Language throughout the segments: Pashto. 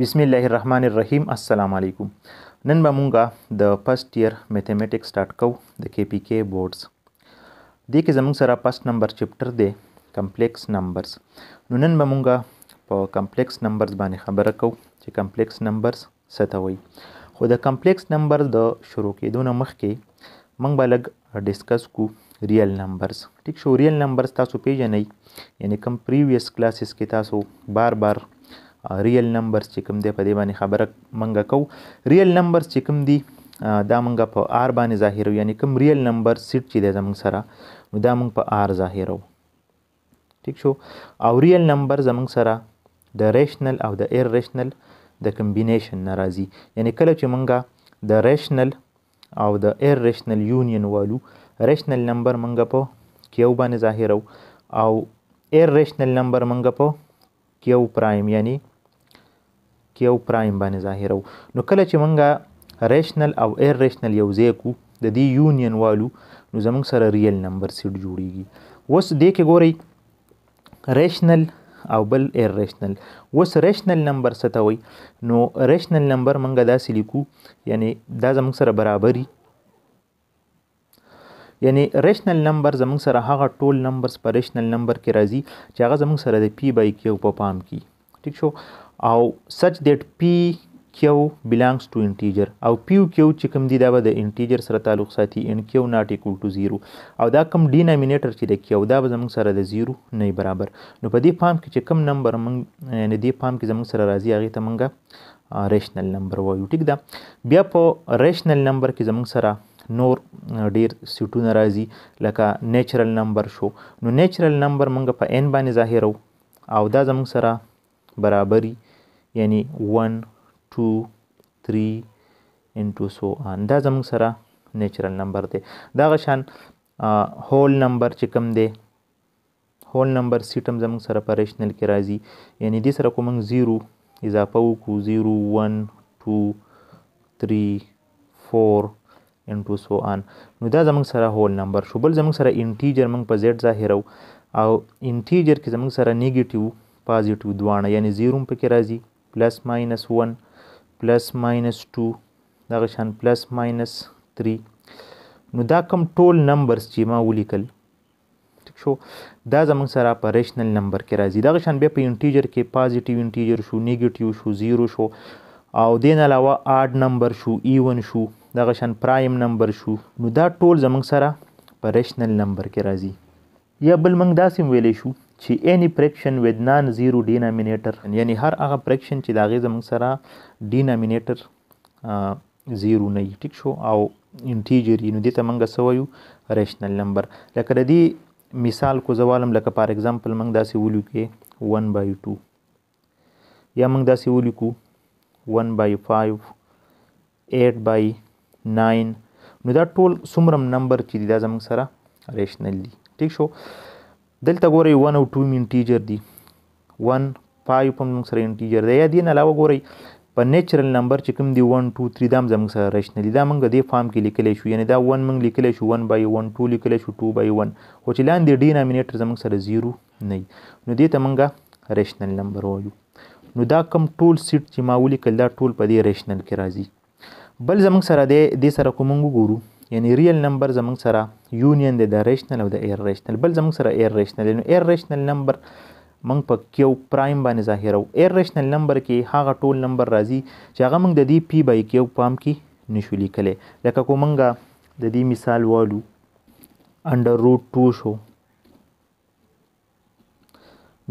بسم الله الرحمن الرحیم السلام علیکم نن به مونږه د فرست ایئر میتھمیټکس سٹارټ کو د کې پی کې بورډز دې کې زمونږ سره فرست نمبر چپټر دی کمپلیکس نمبرز نو نن به مونږه په کمپلیکس نمبرز باندې خبره کو چې کمپلیکس نمبرز څه ته وایي خو د کمپلیکس نمبر د شروع کېدو نه مخکې مونږ به لږ ډیسکس کو ریل نمبرز ټیک شو ریل نمبرز تاسو پیژنئ یعنی کم پریویس کلاسز کې تاسو بار بار ریل نمبرز چې کوم دی په دې باندې خبره منګه کو ریل نمبرز چې کوم دی دا منګه په آر باندې ظاهرو یعنی کم ریل نمبر سیټ چې دی زمنګ سره نو دا منګ په آر ظاهرو ټیک شو او ریل نمبر زمونږ سره د ریشنل او د ایر ریشنل د کمبینیشن نه راځي یعنی کله چې مونږه د ریشنل او د ایر ریشنل یونین والو ریشنل نمبر مونږه په کیو باندې ظاهرو او ایر ریشنل نمبر مونږه په کیو پرایم یعنی کیو پرایم باندې ظاهره وو نو کله چې مونږه ریشنل او ایر ریشنل یو ځای کو د دې یونین والو نو زمونږ سره ریل نمبر سیټ جوړیږي اوس دې کې ګورئ ریشنل او بل ایر ریشنل اوس ریشنل نمبر څه ته وایي نو ریشنل نمبر مونږه داسې لیکو یعنی دا زمونږ سره برابري یعنی ریشنل نمبر زموږ سره هغه ټول نمبرز په ریشنل نمبر کې راځي چې هغه زموږ سره د پی بای کیو په پام کې ټیک شو او سچ دیټ پی کیو بلانګز ټو انټیجر او پی او کیو چې کوم دی دا به د انټیجر سره تعلق ساتي ان کیو ناټ ایکول ټو 0 او دا کوم ډینامینیټر چې د کیو دا به زموږ سره د 0 نه برابر نو په دې پام کې چې کوم نمبر موږ یعنی دې پام کې زموږ سره راځي هغه ته موږ ریشنل نمبر وایو ټیک ده بیا په ریشنل نمبر کې زموږ سره نور ډیر سیټونه راځي لکه نیچرل نمبر شو نو نیچرل نمبر موږ په ان باندې ظاهرو او دا زموږ سره برابري یعنی 1 2 3 انټو سو ان دا زموږ سره نیچرل نمبر دی دا غشان هول نمبر چې کوم دی هول نمبر سیټ هم زمونږ سره په ریشنل کې راځي یعنی دې سره کو مونږ زیرو اضافه وکړو زیرو ون ټو تری فور ان ټو سو آن نو دا زمونږ سره هول نمبر شو بل زمونږ سره انټیجر مونږ په زیډ ظاهرو او انټیجر کې زمونږ سره نیګیټیو پازیټیو دواړه یعنی زیرو هم پکې راځي پلس ماینس ون پلس ماینس ټو دغه شان پلس ماینس تری نو دا کم ټول نمبرز چې ما ولیکل ټیک شو دا زمونږ سره په ریشنل نمبر کې راځي دغه شان بیا په انټیجر کې پازیټیو انټیجر شو نیگیټیو شو زیرو شو او دین علاوه آډ نمبر شو ایون شو دغه شان پرایم نمبر شو نو دا ټول زمونږ سره په ریشنل نمبر کې راځي یا بل موږ داسې ویلی شو چې any fraction with non zero denominator یعنی هر هغه فریکشن چې د هغې زموږ سره ډینامینیټر زیرو نه یي ټیک شو او انټیجر یي نو دې ته موږ څه وایو ریشنل نمبر لکه د دې مثال کو زوالم لکه پار اګزامپل موږ داسې ولیکو 1 بای 2 یا موږ داسې ولیکو 1 بای 5 8 بای 9 نو دا ټول څومره نمبر چې دی دا زموږ سره ریشنل دي ټیک شو دلته ګورئ 1 او 2 مینټیجر دي 1 پای په موږ سره انټیجر دی یا دین علاوه ګورئ په نیچرل نمبر چې کوم دی 1 2 3 دام زموږ سره راشنه دي دا موږ دې فارم کې لیکلی شو یعنی دا 1 موږ لیکلی شو 1 بای 1 2 لیکلی شو 2 بای 1 خو چې لاندې ډینامینیټر زموږ سره 0 نه نو دې ته موږ ریشنل نمبر وایو نو دا کم ټول سیټ چې ما ولیکل دا ټول په دې ریشنل کې راځي بل زمونږ سره دی دې سره کو مونږ وګورو یعنی ریل نمبر زمونږ سره یونین دی د ریشنل او د ایر ریشنل بل زمونږ سره ایر ریشنل نو ایر ریشنل نمبر موږ په کیو پرایم باندې ظاهرو ایر ریشنل نمبر کې هغه ټول نمبر راځي چې هغه موږ د دې پی بای کیو پام کې نشو لیکلی لکه کو موږ د دې مثال والو انډر روټ 2 شو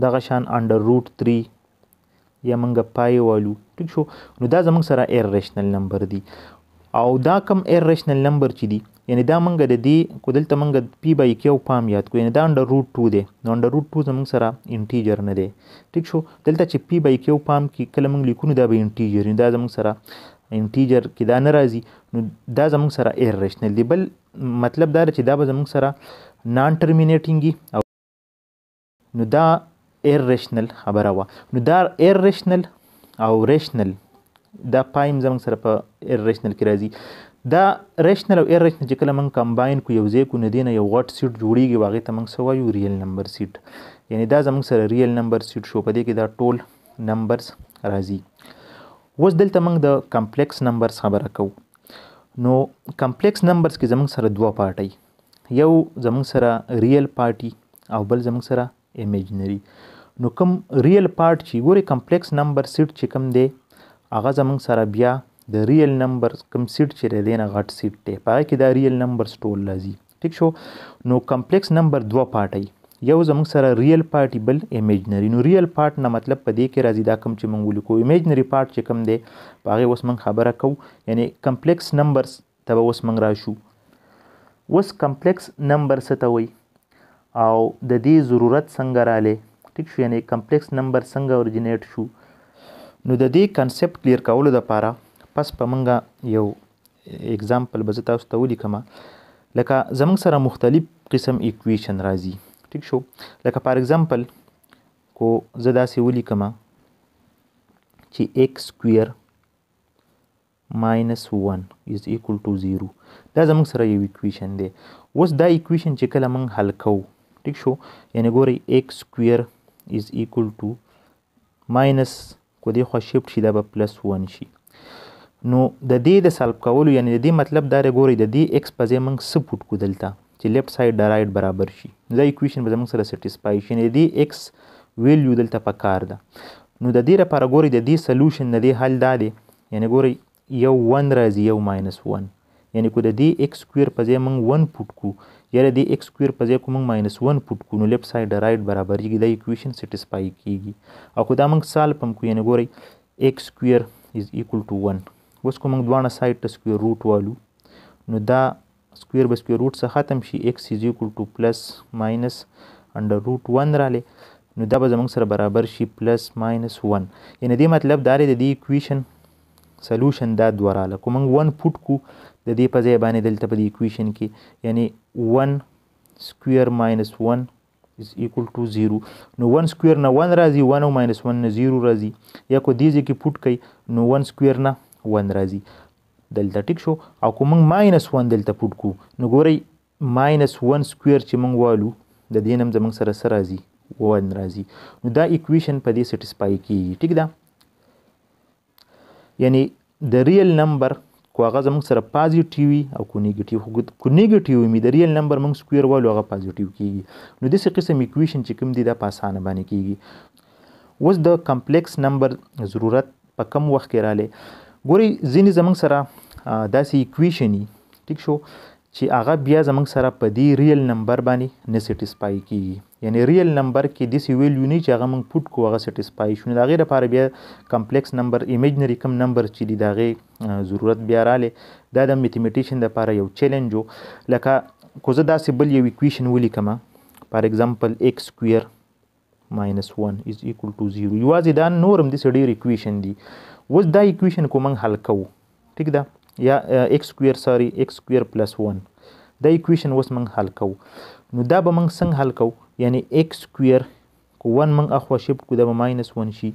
دغه شان انډر روټ 3 یا موږ پای والو ټیک شو نو دا زموږ سره ایر ریشنل نمبر دی او دا کم ایر ریشنل نمبر چې دی یعنی دا موږ د دې کو دلته موږ پی بای کیو پام یاد کو یعنی دا انډر روټ 2 دی نو انډر روټ 2 زموږ سره انټیجر نه دی ټیک شو دلته چې پی بای کیو پام کې کله موږ لیکو دا به انټیجر دا زموږ سره انټیجر کې دا نه راځي نو دا زموږ سره ایر ریشنل دی بل مطلب دا چې دا به زموږ سره نان ټرمینیټینګي او نو دا ایر ریشنل خبره وه نو دا ایر ریشنل او ریشنل دا پایم زموږ سره په ایر ریشنل کې راځي دا ریشنل او ایر ریشنل چې کله موږ کمباین کو یو ځای کو نو دینه یو غټ سیټ جوړیږي واغې ته موږ سوا یو ریل نمبر سیټ یعنی دا زموږ سره ریل نمبر سیټ شو په دې کې دا ټول نمبرز راځي اوس دلته موږ د کمپلیکس نمبرز خبره کوو نو کمپلیکس نمبرز کې زموږ سره دوه پارټي یو زموږ سره ریل پارټي او بل زموږ سره ایمیجنری نو کوم ریل پارټ چې ګوري کمپلیکس نمبر سیټ چې کوم دی هغه زموږ سره بیا د ریل نمبر کوم سیټ چې دی نه غټ سیټ دی په هغه کې دا ریل نمبرز ټول راځي ټیک شو نو کمپلیکس نمبر دوه پارټي یو زموږ سره ریل پارټي بل ایمیجنری نو ریل پارټ نه مطلب په دې کې راځي دا کوم چې موږ ولیکو ایمیجنری پارټ چې کوم دی په هغه اوس موږ خبره کوو یعنی کمپلیکس نمبرز ته به اوس موږ راشو اوس کمپلیکس نمبر څه ته وایي او د دې ضرورت څنګه رالی ټیک شو یعنی کمپلیکس نمبر څنګه اورجینیټ شو نو د دې کانسپټ کلیر کولو لپاره پس په منګه یو اګزامپل به زه تاسو ته ولیکم لکه زمونږ سره مختلف قسم ایکویشن راځي ټیک شو لکه فار اګزامپل کو زه داسې ولیکم چې x سکویر ماینس 1 از ایکول ټو 0 دا زموږ سره یو ایکویشن دی اوس دا ایکویشن چې کله موږ حل کوو ټیک شو یعنی ګورئ x سکویر از ایکول ټو ماینس کو دې خوا شیفټ شي دا به پلس ون شي نو د دې د سالب کولو یعنی د دې مطلب دا دی ګورئ د دې ایکس په ځای موږ څه پوټ کو دلته چې لیفټ ساید د رایټ برابر شي نو دا ایکویشن به زموږ سره سټیسفای شي نه دی ایکس ویلیو دلته په کار ده نو د دې لپاره ګوري د دې سولوشن نه دی حل دا دی یعنی ګوري یو ون راځي یو ماینس ون یعنی کو د دې ایکس سکویر په ځای موږ ون پوټ کو یا د دې ایکس سکویر په ځای کو موږ ماینس ون پوټ کو نو لیفټ ساید رایټ برابرېږي دا ایکویشن سټیسفای کیږي او کو دا موږ سالف هم کو یعنی ګورئ ایکس سکویر از ایکول ټو ون اوس کو موږ دواړه ساید ته سکویر روټ والو نو دا سکویر به سکویر روټ څخه ختم شي ایکس از ایکول ټو پلس ماینس انډر روټ ون رالی نو دا به زموږ سره برابر شي پلس ماینس ون یعنې دې مطلب دا دی د دې ایکویشن سلوشن دا دوه راله که موږ ون پوټ کو د دې په ځای باندې دلته په دې ایکویشن کې یعنې ون سکویر ماینس ون is equal to 0 نو 1 سکوير نه 1 راځي 1 او ماینس 1 نه 0 راځي یا کو دیزه کې پټ کړئ نو 1 سکوير نه 1 راځي دلته ټیک شو او کو موږ ماینس 1 دلته پوټ کو نو ګورئ ماینس 1 سکوير چې موږ والو د دې نم زموږ سره سره راځي 1 راځي نو دا ایکویشن په دې سټیسفای کیږي ټیک ده یعنی د ریل نمبر کو هغه زموږ سره پازیټیو وي او کو نیگیټیو خو کو نیگیټیو می د ریل نمبر موږ سکوير والو هغه پازیټیو کیږي نو داسې قسم ایکویشن چې کوم دی دا په اسانه باندې کیږي اوس د کمپلیکس نمبر ضرورت په کم وخت کې رالی ګوري ځینې زمنګ سره داسې ایکویشنی ټیک شو چې هغه بیا زمنګ سره په دې ریل نمبر باندې نه سټیسپای کیږي یعنی ریل نمبر کې د سی ویلیو نه چې هغه موږ پټ کو هغه سټیسپای شونه دا غیر لپاره بیا کمپلیکس نمبر ایمیجنری کم نمبر چې دی دا غي ضرورت بیا رااله دا د میتھمیټیشن لپاره یو چیلنج لکه کوزه داسې بل یو ایکویشن ولیکم فار ایگزامپل x سکوير ماینس 1 از ایکول ټو 0 یوازې دا نورم د ډیر ایکویشن دی اوس دا ایکویشن کو موږ حل کوو ټیک ده یا ایکس سکوير سوري ایکس سکوير پلس 1 دا ایکویشن اوس موږ حل کوو نو دا به موږ څنګه حل کوو یعنی ایکس سکوير کو 1 موږ اخوا شفټ کو دا به ماینس 1 شي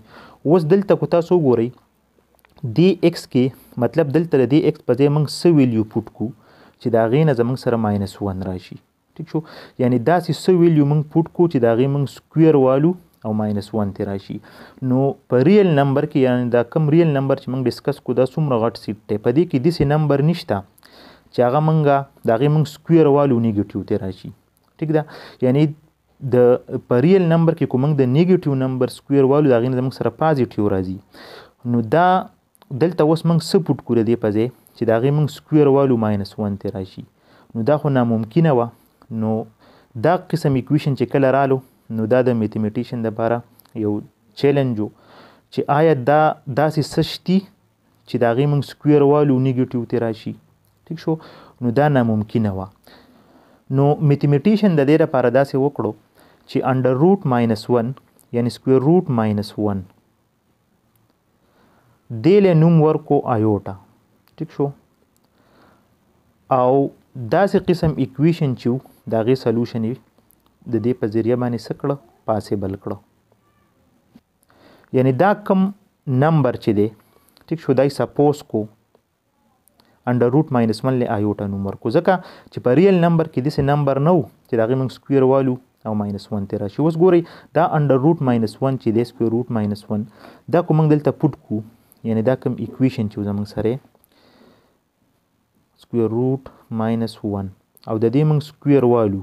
اوس دلته کو تاسو وګورئ دی ایکس کې مطلب دلته د دی ایکس په ځای موږ څه ویلیو پټ کو چې دا غینه زموږ سره ماینس 1 راشي ټیک شو یعنی داسې څه ویلیو موږ پوټ کو چې د هغې موږ سکویر والو او ماینس ون ترې راشي نو په ریل نمبر کې یعنی دا کم ریل نمبر چې موږ ډسکس کو دا څومره غټ سیټ دی په دې کې داسې نمبر نشته چې هغه موږ د هغې موږ سکویر والو نیګټیو ترې راشي ټیک ده یعنی د په ریل نمبر کې کومنګ د نیگیټیو نمبر سکوير والو دا غین زموږ سره پازیټیو راځي نو دا دلته اوس موږ څه پوټ کړو دې په ځای چې د هغې موږ سکویر والو ماینس ون ته راشي نو دا خو ناممکنه وه نو دا قسم ایکویشن چې کله رالو نو دا د میتمیټیشن لپاره یو چیلنج و چې آیا دا داسې څه شتي چې د هغې موږ سکویر والو نیګیټیو ته راشي ټیک شو نو دا ناممکنه وه نو میتمیټیشن د دې لپاره داسې وکړو چې انډر روټ ماینس ون یعنی سکویر روټ ماینس ون دې له نوم ورکو آیوټا ټیک شو او داسې قسم ایکویشن چې د هغې سلوشن یې د دې په ذریعه باندې څه کړه پاسېبل کړه یعنی دا کم نمبر چې دی ټیک شو دای سپوز کو انډر روټ ماینس 1 له آیوټا نوم ورکو ځکه چې په ریل نمبر کې داسې نمبر نه و چې د هغې موږ سکویر والو او ماینس 1 ته راشي اوس ګورئ دا انډر روټ ماینس 1 چې دی سکویر روټ ماینس 1 دا کو موږ دلته پټ کو یعنی دا کوم ایکویشن چې زموږ سره سکویر روټ ماینس 1 او د دې موږ سکویر والو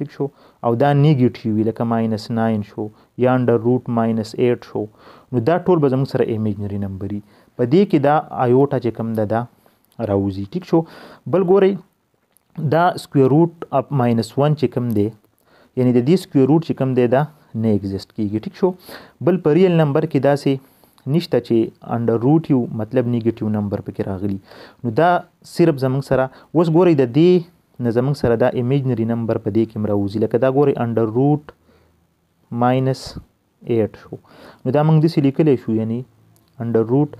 ټیک شو او دا نیګیټیو وي لکه ماینس 9 شو یا انډر روټ ماینس 8 شو نو دا ټول به زموږ سره ایمیجنری نمبري په دې کې دا ایوټا چې کم ده دا راوځي ټیک شو بل ګورئ دا سکویر روټ اپ ماینس 1 چې کم دی یعنی د دې سکویر روټ چې کم دی دا نه ایگزیست کیږي ټیک شو بل په ریل نمبر کې داسې نشته چې انډر روټ یو مطلب نیگیټیو نمبر پکې راغلی نو دا صرف زموږ سره اوس ګورئ د دې نو زمونږ سره دا ایمیجنری نمبر په دې کې هم راوځي لکه دا ګورئ انډر روټ ماینس ایټ شو نو دا موږ داسې لیکلی شو یعنی انډر روټ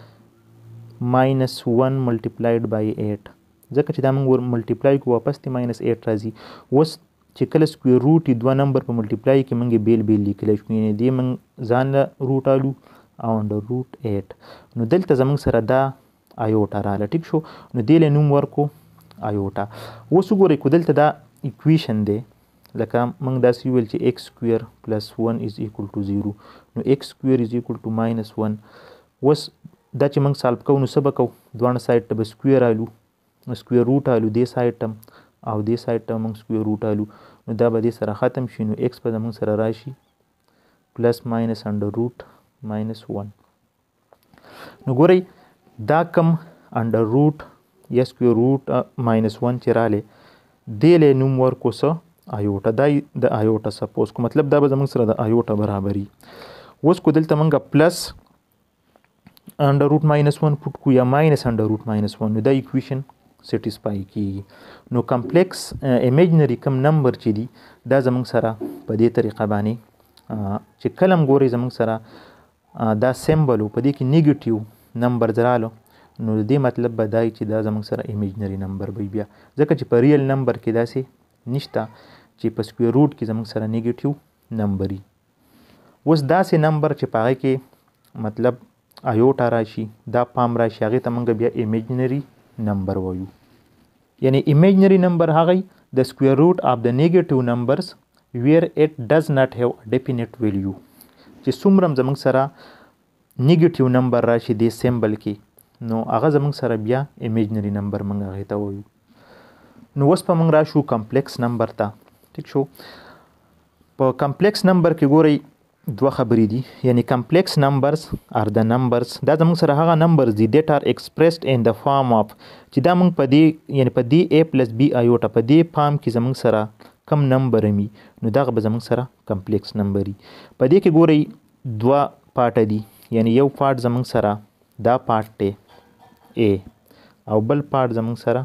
ماینس ون ملټیپلایډ بای ایټ ځکه چې دا موږ ور ملټیپلای کو واپس ته ماینس ایټ راځي اوس چې کله سکویر روټ دوه نمبر په ملټیپلای کې موږ بیل بیل لیکلی شو یعنی دې موږ ځان له روټ الو او انډر روټ ایټ نو دلته زموږ سره دا ایوټا رااله ټیک شو نو دی له نوم ورکو ایوټا اوس وګورئ کو دلته دا ایکویشن دی لکه موږ داسې ویل چې x سکویر پلس 1 از ایکول ټو 0 نو x سکویر از ایکول ټو ماینس 1 اوس دا چې موږ سالب کوو نو څه به کوو دواړه سایډ ته به سکویر الو سکویر روټ الو دې سایډ ته او دې سایډ ته موږ سکویر روټ الو نو دا به دې سره ختم شي نو x به زموږ سره راشي پلس ماینس انډر روټ ماینس 1 نو ګورئ دا کم انډر روټ یا سکویر روټ ماینس ون چې رالی دی له نوم ورکو سه آیوټا دا د آیوټا سپوز کو مطلب دا به زمونږ سره د آیوټا برابري اوس کو دلته مونږه پلس انډر روټ ماینس ون پټ کو یا ماینس انډر روټ ماینس ون نو دا ایکویشن سټیسفای کیږي نو کمپلیکس ایمیجنری کم نمبر چې دی دا زمونږ سره په دې طریقه باندې چې کلم ګوري زمونږ سره دا سمبل و په دې کې نیګټیو نمبرز رالو نو د دې مطلب به دای چې دا زموږ سره ایمیجنری نمبر به بیا ځکه چې په ریل نمبر کې داسې نشته چې په سکویر روټ کې زموږ سره نیګټیو نمبري اوس داسې نمبر چې په هغه کې مطلب ایوټا راشي دا پام راشي هغه ته موږ بیا ایمیجنری نمبر وایو یعنی ایمیجنری نمبر هغی د سکویر روټ اف د نیګیټیو نمبرز ویر ایټ ډز ناټ هیو ا ډیفینیټ ویلیو چې څومره هم زمونږ سره نیګیټیو نمبر راشي دې سیمبل کې نو هغه زمونږ سره بیا ایمیجنری نمبر مونږ هغه ته وایو نو اوس په مونږ راشو کمپلیکس نمبر ته ټیک شو په کمپلیکس نمبر کې ګورئ دوه خبرې دي یعنی کمپلیکس نمبرز ار د نمبرز دا زموږ سره هغه نمبرز دي دیټ ار ایکسپریسډ ان د فارم اف چې دا موږ په دې یعنی په دې ای پلس بی ایوټه په دې فارم کې زموږ سره کم نمبر می نو دغه به زموږ سره کمپلیکس نمبر وي په دې کې ګورئ دوه پارټه دي یعنی یو پارټ زموږ سره دا پارټ دی ای او بل پارټ زموږ سره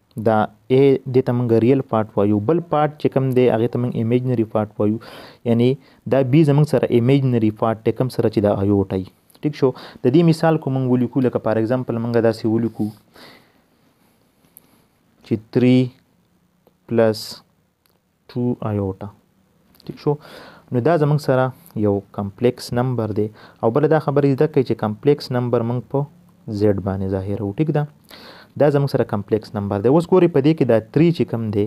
دا ای دې ته موږ ریل پارت وایو بل پارت چې کوم دی هغه ته موږ ایمیجنری پارت وایو یعنی دا بی زموږ سره ایمیجنری پارت ته کوم سره چې دا ایوټا ای ټیک شو د دې مثال کو موږ ولیکو لکه فار ایگزامپل موږ دا سی ولیکو چې 3 پلس ټو ایوټا ټیک شو نو دا زمونږ سره یو کمپلیکس نمبر دی او بل دا خبره زده کړئ چې کمپلیکس نمبر مونږ په زیډ باندې ظاهرو ټیک ده دا زموږ سره کمپلیکس نمبر دی اوس ګوري په دې کې دا 3 چې کوم دی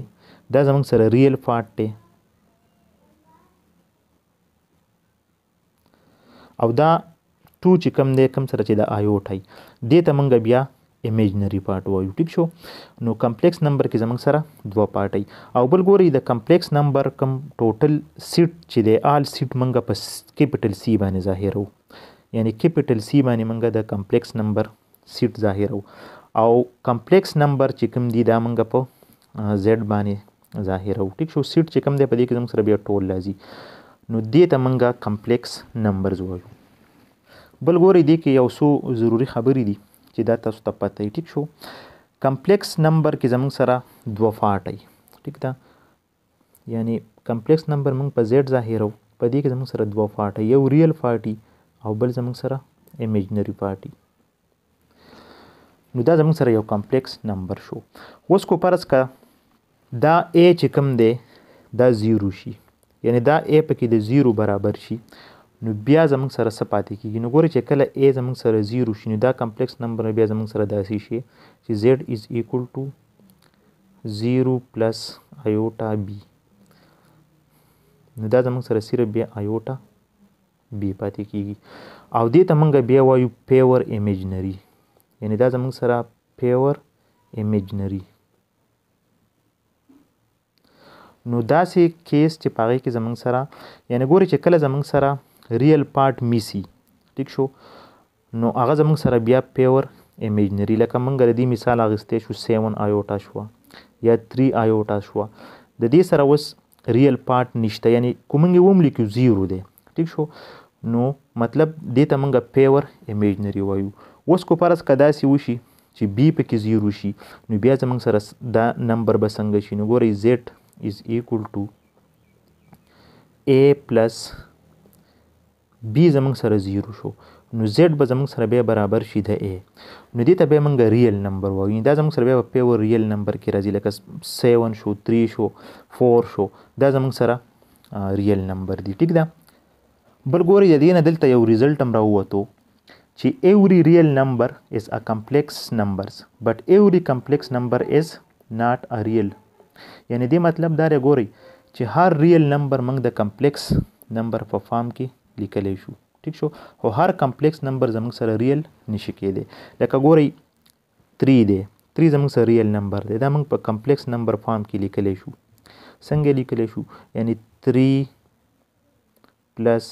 دا زموږ سره ریل پارت دی او دا ټو چې کم دی کم سره چې د آیوټ ای دې ته مونږ بیا ایمیجنری پارټ وایو ټیک شو نو کمپلیکس نمبر کې زمونږ سره دوه پارټ ای او بل ګوري د کمپلیکس نمبر کم ټوټل سیټ چې دی آل سیټ مونږ په کیپټل سی باندې ظاهرو یعنی کیپټل سی باندې مونږ د کمپلیکس نمبر سیټ ظاهر او کمپلیکس نمبر چې کوم دی دا موږ په زد باندې ظاهر او ټیک شو سیټ چې کوم دی په دې کې موږ سره بیا ټول لازی نو دې ته موږ کمپلیکس نمبرز وایو بل ګوري دې کې یو څو ضروری خبرې دي چې دا تاسو ته پته ټیک شو کمپلیکس نمبر کې زموږ سره دوه فاټي ټیک ده یعنی کمپلیکس نمبر موږ په زیډ ظاهرو په دې کې زموږ سره دوه فاټه یو ریل فاټي او بل زموږ سره ایمیجنری فاټي نو دا زموږ سره یو کمپلیکس نمبر شو اوس کو پرس کا دا ا چې کوم دی دا زیرو شي یعنی دا ا پکې د زیرو برابر شي نو بیا زموږ سره څه پاتې کیږي نو ګوره چې کله ا زموږ سره زیرو شي نو دا کمپلیکس نمبر بیا زموږ سره داسې شي چې زیډ از ایکول ټو 0 پلس ایوټا بی نو دا زموږ سره صرف بیا ایوټا بی پاتې کیږي او دې ته موږ بیا وایو پیور ایمیجنری یعنی دا زموږ سره پیور ایمیجنری نو داسې کیس چې پاغې کې زموږ سره یعنی ګوري چې کله زموږ سره ریل پارت میسی ټیک شو نو هغه زموږ سره بیا پیور ایمیجنري لکه موږ د دې مثال اغیستی شو سیون آیوټا شوه یا تری آیوټا شوه د دې سره اوس ریل پارټ نشته یعنی کو موږ وم لیکو زیرو دی ټیک شو نو مطلب دې ته موږ پیور ایمیجنري وایو اوس کو فرض که داسې وشي چې بی پکې زیرو شي نو بیا زموږ سره دا نمبر به څنګه شي نو ګورئ زیټ از ایکول ټو ای پلس بي زمونږ سره زيرو شو نو زيډ به زمونږ سره بيا برابر شي د اي نو دې ته بيا مونږ ريل نمبر وایو یعنی دا زمونږ سره بيا په پيور ريل نمبر کې راځي لکه 7 شو 3 شو 4 شو دا زمونږ سره ريل نمبر دي ټیک ده بل ګوري د دې نه دلته یو ریزلټ هم راووتو چی ایوری ریل نمبر از ا کمپلیکس نمبرز بټ ایوری کمپلیکس نمبر از ناټ ا ریل یعنی دی مطلب دا دی ګورئ چې هر ریل نمبر موږ د کمپلیکس نمبر په فارم کې لیکلی شو ټیک شو خو هر کمپلیکس نمبر زموږ سره ریل نشي کېدی لکه ګورئ 3 دی 3 زموږ سره ریل نمبر دی دا موږ په کمپلیکس نمبر فارم کې لیکلی شو څنګه لیکلی شو یعنی 3 پلس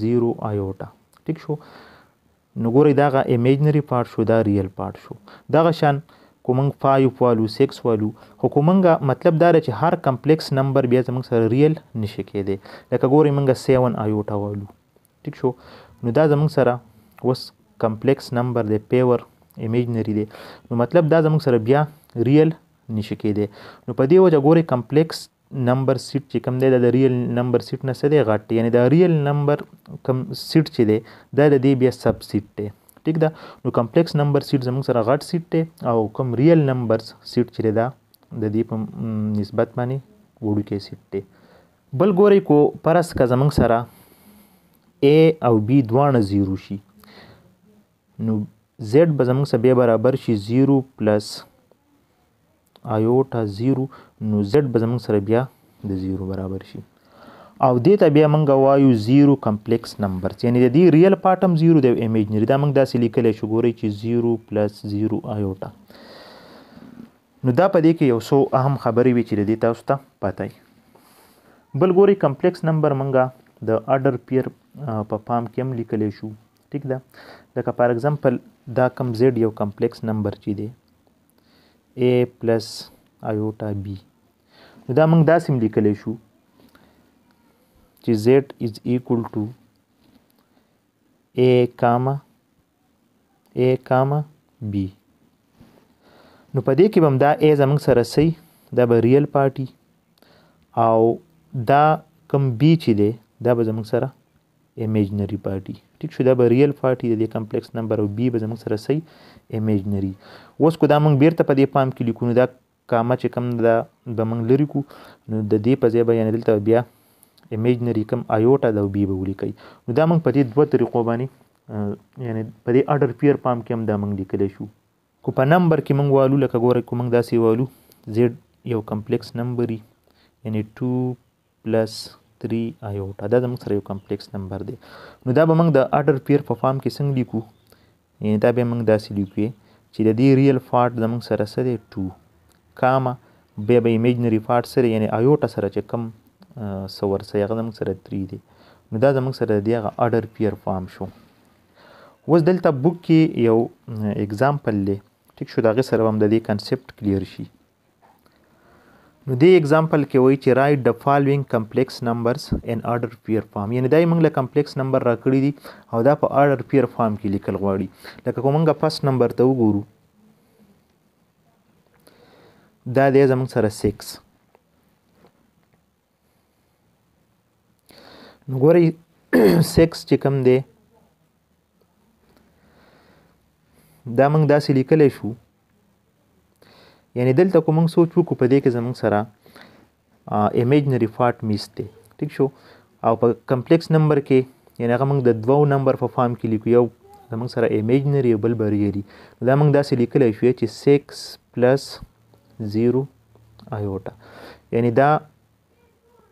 زیرو آیوټا ټیک شو نو ګورئ دغه ایمیجنری پارټ شو دا ریل پارټ شو دغه شان کو موږ 5 والو 6 والو خو کو موږ مطلب دا چې هر کمپلیکس نمبر بیا زموږ سره ریل نشي کېدی لکه ګورئ موږ 7 آیوټا والو ټیک شو نو دا زموږ سره اوس کمپلیکس نمبر دی پیور ایمیجنری دی نو مطلب دا زموږ سره بیا ریل نشي کېدی نو په دې وجه ګورئ کمپلیکس نمبر سیټ چې کوم دی دا د ریل نمبر سیټ نه څه دی غټ دی یعنی دا ریل نمبر کوم سیټ چې دی دا د دې بیا سب سیټ دی ټیک ده نو کمپلیکس نمبر سیټ زموږ سره غټ سیټ دی او کوم ریل نمبر سیټ چې دا د دې په نسبت باندې وړوکی سیټ دی بل ګورئ کو پرس که زموږ سره A او B دواړه زیرو شي نو Z به زموږ سره بیا برابر شي زیرو پلس آیوټا زیرو نو زد به زمونږ سره بیا د زیرو برابر شي او دې ته بیا مونږ وایو زیرو کمپلیکس نمبرز یعنی د دې ریل پارټ هم زیرو دی او ایمیجنری دا مونږ داسې لیکلی شو ګورئ چې زیرو پلس زیرو آیوټا نو دا په دې کې یو څو اهم خبرې وي چې د دې تاسو ته پته وي بل ګورئ کمپلیکس نمبر مونږ د اډر پیر په پام کې هم لیکلی شو ټیک ده لکه فار اګزامپل دا کم زیډ یو کمپلیکس نمبر چې دی a پلس ایوټا b نو دا موږ داسې لیکلی شو چې z از ایکول ټو a کاما a کاما b نو په دې کې به هم دا a زموږ سره صحیح دا به ریل پارټي او دا کم بی چې دی دا به زموږ سره ایمیجنری پارټي ټیک شو دا به ریل پارټي د دې کمپلیکس نمبر او بی به زموږ سره سي ایمیجنری اوس کو دا موږ بیرته په دې پام کې لیکو نو دا کامه چې کم دا به موږ لري کو نو د دې په ځای به یعنی دلته بیا ایمیجنری کم ایوټا دا بی به ولیکي نو دا موږ په دې دوه طریقو باندې یعنی په دې اډر پیر پام کې هم دا موږ لیکلی شو کو په نمبر کې موږ والو لکه ګوره کو موږ داسې والو زیډ یو کمپلیکس نمبر یعنی 2 پلس تری ایوټا دا زموږ سره یو کمپلیکس نمبر دی نو دا به موږ د اډر پیر په فارم کې څنګه لیکو یعنی دا به موږ داسې لیکو چې د دې ریل فارټ زموږ سره څه دی 2 کاما بیا به ایمیجنری فارټ سره یعنی ایوټا سره چې کم سور سره هغه زموږ سره 3 دی نو دا زموږ سره دی هغه اډر پیر فارم شو اوس دلته بوک کې یو اگزامپل دی ټیک شو دا غي سره هم د دې کنسپټ کلیر شي نو دې اگزامپل کې وایي چې رائټ د فالوینګ کمپلیکس نمبرز ان آرډر پیر فارم یعنی دا موږ له کمپلیکس نمبر راکړي دي او دا په آرډر پیر فارم کې لیکل غواړي لکه کوم موږ فرست نمبر ته وګورو دا دی زموږ سره 6 نو ګوري سکس چې کم دی دا موږ داسې لیکلی شو یعنی دلته کوم موږ سوچ وکړو په دې کې زموږ سره ایمیجنری فارټ میس دی ټیک شو او په کمپلیکس نمبر کې یعنی هغه موږ د دوو نمبر په فارم کې لیکو یو زموږ سره ایمیجنری او بل به ریلی دا موږ داسې لیکلی شو چې سکس پلس زیرو ایوټا یعنی دا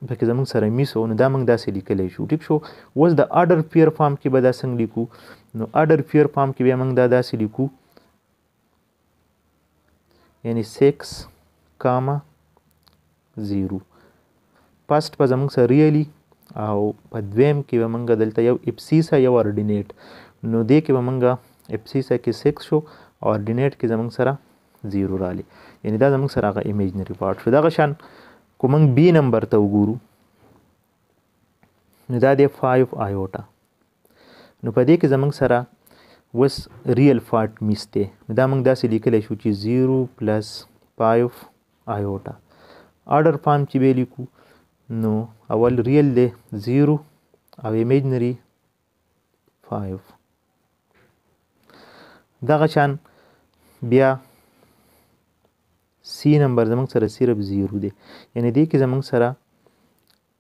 پکې زموږ سره میس او نو دا موږ داسې لیکلی شو ټیک شو اوس د اډر پیر فارم کې به دا څنګه لیکو نو اډر پیر فارم کې به موږ دا داسې لیکو یعنی 6 کاما زیرو پاست په زمونږ سره ریلی او په دویم کې به مونږ دلته یو اپسیسا یو اورډینیټ نو دې کې به مونږ اپسیسا کې 6 شو او اورډینیټ کې زمونږ سره 0 رالی یعنی دا زمونږ سره هغه ایمیجنری پارت شو دغه شان کو مونږ بی نمبر ته وګورو نو دا دی 5 آیوټا نو په دې کې زمونږ سره وس ریل فارټ میسته دا مونږ داسې لیکلی شو چې 0 پلس 5 آیوټا آرډر فارم چې به لیکو نو اول ریل دی 0 او ایمیجنری 5 دغه شان بیا سی نمبر زمونږ سره صرف 0 دی یعنی دې کې زمونږ سره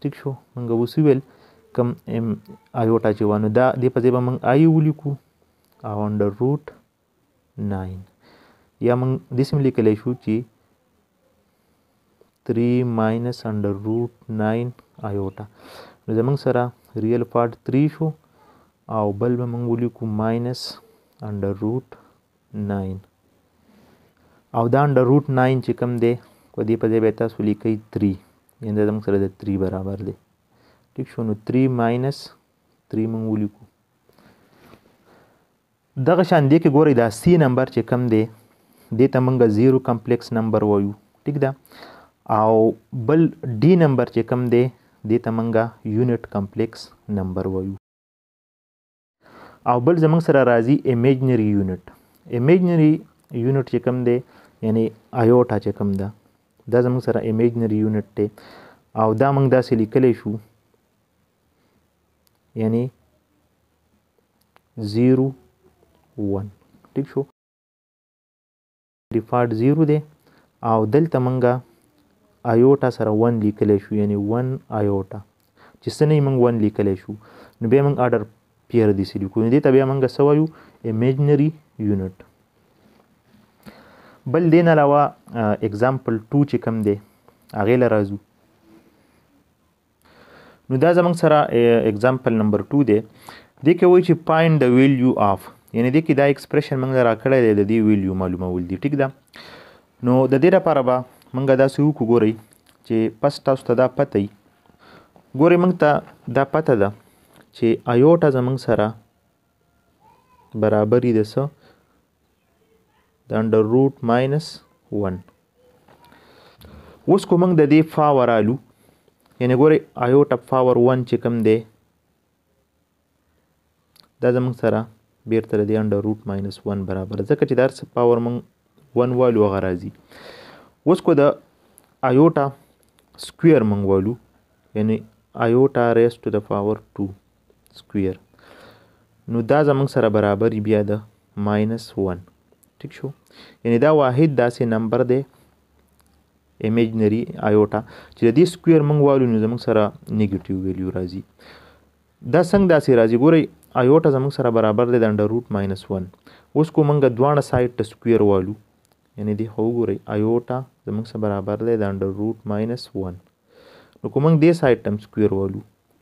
ټیک شو موږ اوس ویل کم ام آیوټا چې وانه دا دې په ځای به موږ آی ولیکو او انډر روټ 9 یا موږ د سم لیکلی شو چې 3 ماینس انډر روټ 9 آیوټا نو زموږ سره ریل پارت 3 شو او بل به موږ ولیکو ماینس انډر روټ ناین او دا انډر روټ ناین چې کوم دی په دې په ځای به تاسو لیکئ تری یعنې دا زموږ سره د تری برابر دی ټیک شو نو تری ماینس تری موږ ولیکو دغه شان دی کې ګورئ دا سی نمبر چې کوم دی دې ته موږ زیرو کمپلیکس نمبر وایو ټیک ده او بل ډي نمبر چې کوم دی دې ته موږ یونټ کمپلیکس نمبر وایو او بل زمونږ سره راځي ایمیجنری یونټ ایمیجنری یونټ چې کوم دی یعنی ایوټا چې کوم ده دا زمونږ سره ایمیجنری یونټ دی او دا موږ داسې لیکلی شو یعنی 0 1 ټیک شو ډیفالټ زیرو دی او دلته مونږه ایوټا سره 1 لیکلی شو یعنی 1 ایوټا چې څه نه مونږ 1 لیکلی شو نو بیا مونږ آرډر پیر دی سلی کو نو دې ته بیا مونږ څه وایو ایمیجنری یونټ بل دین علاوه اگزامپل 2 چې کم دی هغه لراځو نو دا زمونږ سره اگزامپل نمبر 2 دی دې کې وایي چې فایند د ویلیو اف یعنی دې کې دا ایکسپریشن موږ راکړی دی د دې ویلیو معلومول دي ټیک ده نو د دې لپاره به موږ داسې وکړو ګورئ چې پس تاسو ته دا پته وي ګورئ موږ ته دا پته ده چې ایوټا زمونږ سره برابر دي د څه د انډر روټ ماینس 1 اوس کو موږ د دې فاور الو یعنی ګوره ایوټا فاور 1 چې کوم دی دا زموږ سره بیرته د انډر روټ ماینس 1 برابر ځکه چې دا څه پاور موږ 1 والو هغه راځي اوس کو د ایوټا سکویر موږ والو یعنی ایوټا ریس ټو د پاور 2 سکویر نو دا زمونږ سره برابر بیا د ماینس ون ټیک شو یعنی دا واحد داسې نمبر دی امیجنری آیوټا چې د دې سکویر مونږ والو نو زمونږ سره نیگیټیو ویلیو راځي دا څنګه داسې راځي ګورئ آیوټا زمونږ سره برابر دی د انډر روټ ماینس ون اوس کو مونږ دواړه سایډ ته سکویر والو یعنی دې خو وګورئ آیوټا زمونږ سره برابر دی د انډر روټ ماینس ون نو کو مونږ دې سایډ ته هم سکویر والو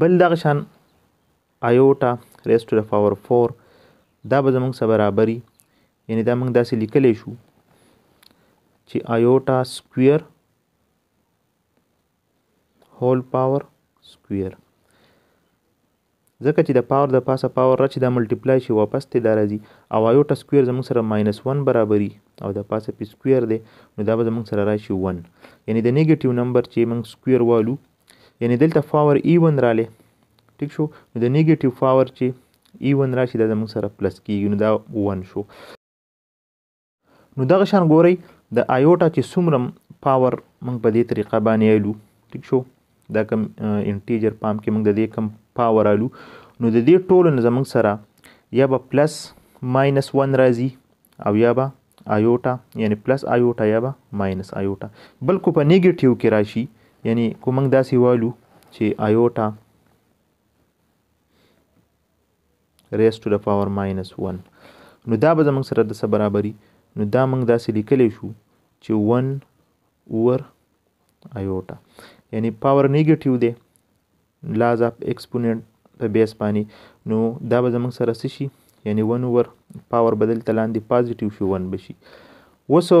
بل دغه شان ایوټا ریس ټو د پاور 4 دا به زموږ سره برابري یعنی دا موږ داسې لیکلی شو چې ایوټا سکویر هول پاور سکویر ځکه چی د پاور د پاسه پاور را چی دا ملټی پلای شی واپس ته دا راځی او آیوټا سکویر زمونږ سره ماینس ون برابری او د پاسه پی سکویر دی نو دا به زمونږ سره راشی ون یعنی د نیګیټیو نمبر چی مونږ سکویر والو یعنی دلته فاور ای ون رالی ټیک شو نو د نیګیټیو فاور چی ای ون راشی دا زمونږ سره پلس کیږی نو دا ون شو نو دغه شان ګورئ د آیوټا چې څومره پاور موږ په دې طریقه باندې الو ټیک شو دا کم انټیجر پام کې موږ د دې کم پاور الو نو د دې ټولو نه زموږ سره یا به پلس ماینس ون راځي او یا به آیوټا یعنی پلس آیوټا یا به ماینس آیوټا بلکې په نیگیټیو کې راشي یعنی کومنګ داسې والو چې آیوټا ریس ټو د پاور ماینس 1 نو دا به زموږ سره د څه برابري نو دا موږ داسې لیکلی شو چې 1 اوور ایوټا یعنی پاور نیګیټیو دی لاز اف ایکسپوننټ په بیس باندې نو دا به زموږ سره څه شي یعنی 1 اوور پاور بدل تلاندې پازیټیو شي 1 بشي وسو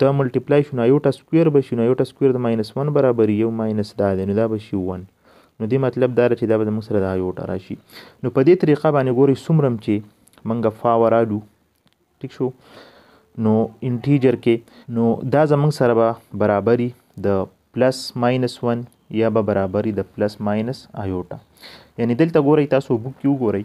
دا ملټیپلای شو نو ایوټا سکویر به شي نو ایوټا سکویر د ماینس ون برابر یو ماینس دا دی نو دا به شي ون نو دې مطلب دا چې دا به زموږ سره د ایوټا راشي نو په دې طریقه باندې ګورئ څومره هم چې موږ فاور الو ټیک شو نو انټیجر کې نو دا زموږ سره به برابري د پلس ماینس ون یا به برابري د پلس ماینس ایوټا یعنی دلته ګورئ تاسو بوک کې وګورئ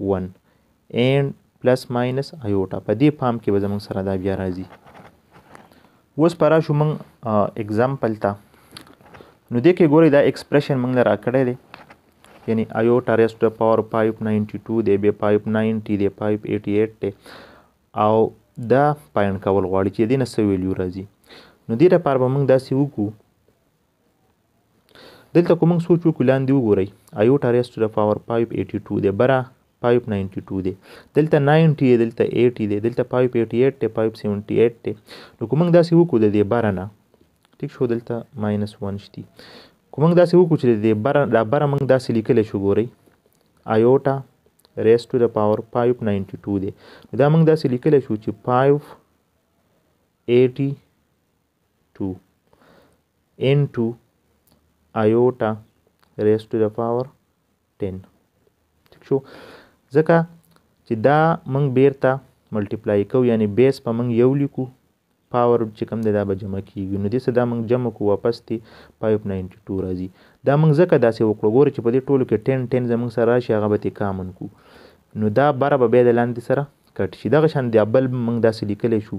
1 اینډ پلس ماینس ایوټا په دې پام کې به زموږ سره دا بیا راځي اوس پر شو موږ اگزامپل ته نو دې کې ګوري دا ایکسپریشن موږ لرا کړی دی یعنی ایوټا ریس ټو پاور 592 دی به 590 دی 588 دی او دا پاینټ کول غواړي چې دینه سویلیو راځي نو دې لپاره به موږ داسې وکړو دلته کوم سوچ وکړو لاندې وګورئ ایوټا ریس ټو د پاور 582 دی برا 592 دی دلته 90 دی دلته 80 دی دلته 588 دی 578 دی نو کوم داسې وکړو د دې بره نه ټیک شو دلته ماینس 1 شتي کوم داسې وکړو چې د دې بره د بره موږ داسې لیکل شو ګورئ ایوټا ریس ټو د پاور 592 دی دا موږ داسې لیکل شو چې 5 80 2 into iota raised to the power 10 ټیک شو ځکه چې دا موږ بیرته ملټیپلای کوو یعنی بیس په موږ یو لیکو پاور چې کوم دی دا به جمع کیږي نو دې څه دا موږ جمع کو واپس دی 592 راځي دا موږ ځکه داسې وکړو ګوره چې په دې ټولو کې 10 10 زموږ سره راشي هغه به تې کامن کو نو دا بره به بیا د لاندې سره کټ شي دغه شان دی بل موږ داسې لیکلی شو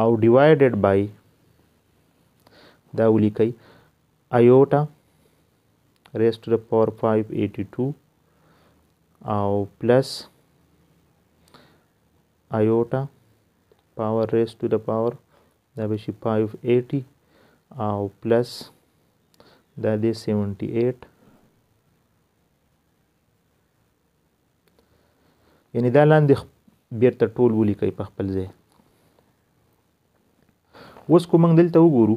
او ډیوایډډ بای دا ولیکئ ایوټا ریس ټو د پاور 582 او پلس ایوټا پاور ریس ټو د پاور دا به شي 580 او پلس دا دی 78 یعنی دا لاندې بیرته ټول ولیکئ په خپل ځای اوس کو موږ دلته وګورو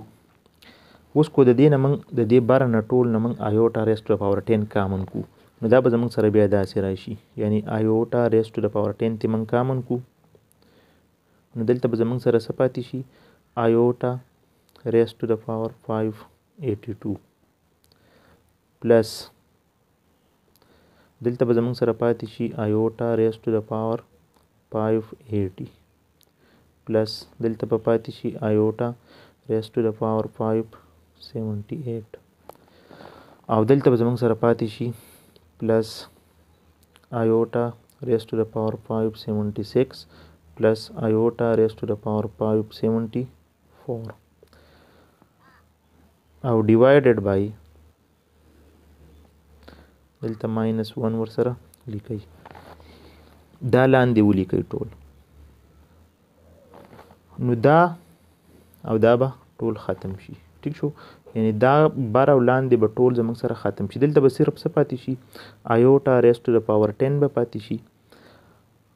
اوس کو د دې نه موږ د دې بر نه ټول نه موږ آیوټا ریس ټو پاور 10 کامن کو نو دا به زموږ سره بیا داسې راشي یعنی آیوټا ریس ټو د پاور 10 ته موږ کامن کو نو دلته به زموږ سره څه پاتې شي آیوټا ریس ټو د پاور 582 پلس دلته به زمونږ سره پاتې شي آیوټا ریس ټو د پاور 580 پلس دلته به پاتې شي آیوټا ریس ټو د پاور 578 او دلته به زمونږ سره پاتې شي پلس آیوټا ریس ټو د پاور 576 پلس آیوټا ریس ټو د پاور 574 او ډیوایډډ بای دلته ماینس 1 ورسره لیکي دا لاندې ولیکي ټول نو دا او دا به ټول ختم شي ټیک شو یعنی دا بر او لاندې به ټول زموږ سره ختم شي دلته به صرف څه پاتې شي ایوټا ریس ټو د پاور 10 به پاتې شي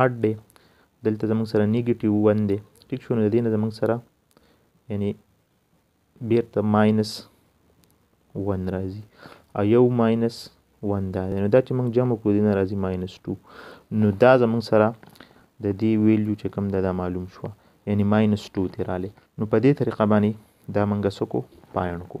آډ دی دلته زمونږ سره نیګیټیو ون دی ټیک شو نو د دې نه زمونږ سره یعنی بیرته ماینس ون راځي او یو ماینس ون دا دی نو دا چې مونږ جمع کړو دې نه راځي ماینس ټو نو دا زمونږ سره د دې ویلیو چې کوم ده دا معلوم شو یعنی ماینس ټو دی رالی نو په دې طریقه باندې دا مونږ سکو پایڼ کو